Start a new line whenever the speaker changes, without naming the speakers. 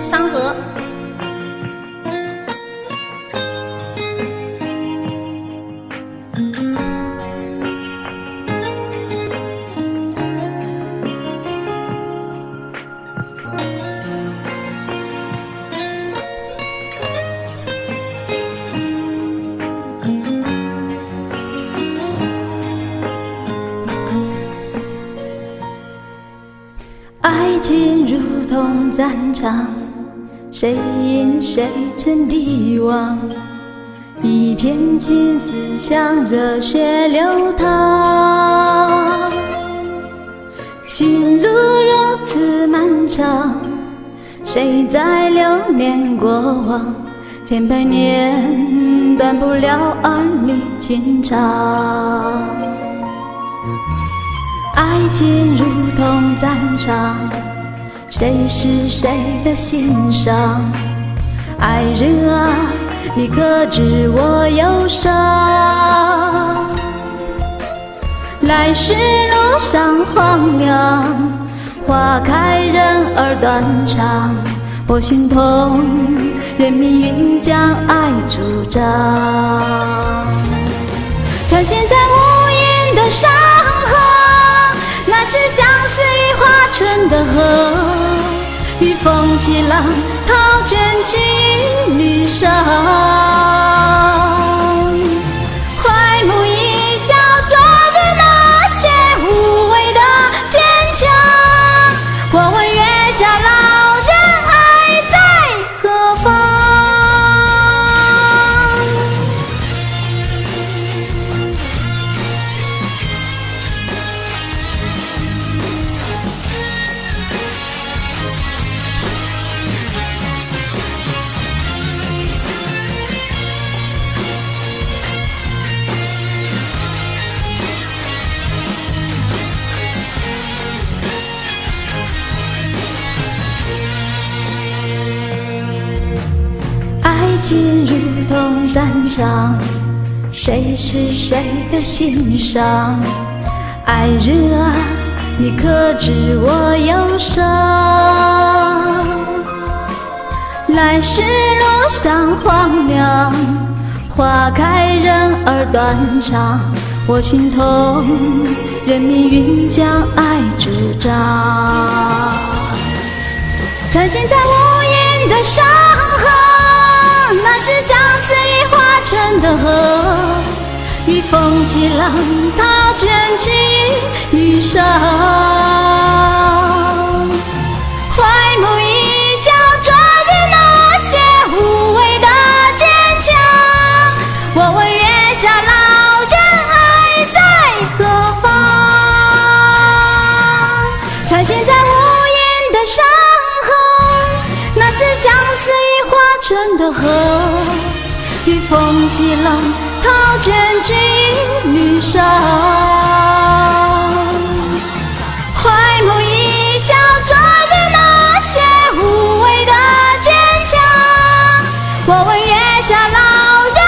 山河。战场，谁赢谁成帝王？一片青丝像热血流淌，情路如此漫长，谁在留恋过往？千百年断不了儿女情长。爱情如同战场，谁是谁的心上？爱人啊，你可知我忧伤？来时路上荒凉，花开人儿断肠，我心痛，任命运将爱主张。穿行在风起浪，淘卷金缕裳。爱情如同战场，谁是谁的心上？爱人啊，你可知我忧伤？来时路上荒凉，花开人儿断肠，我心痛，任命运将爱主张。穿行在的河，遇风起浪，淘卷寄女裳。怀眸一笑，昨日那些无谓的坚强。我问月下老人，爱在何方？穿行在无垠的山河，那是相思雨化成的河，去风起浪涛卷起云与沙回眸一笑昨日那些无谓的坚强。我问月下老人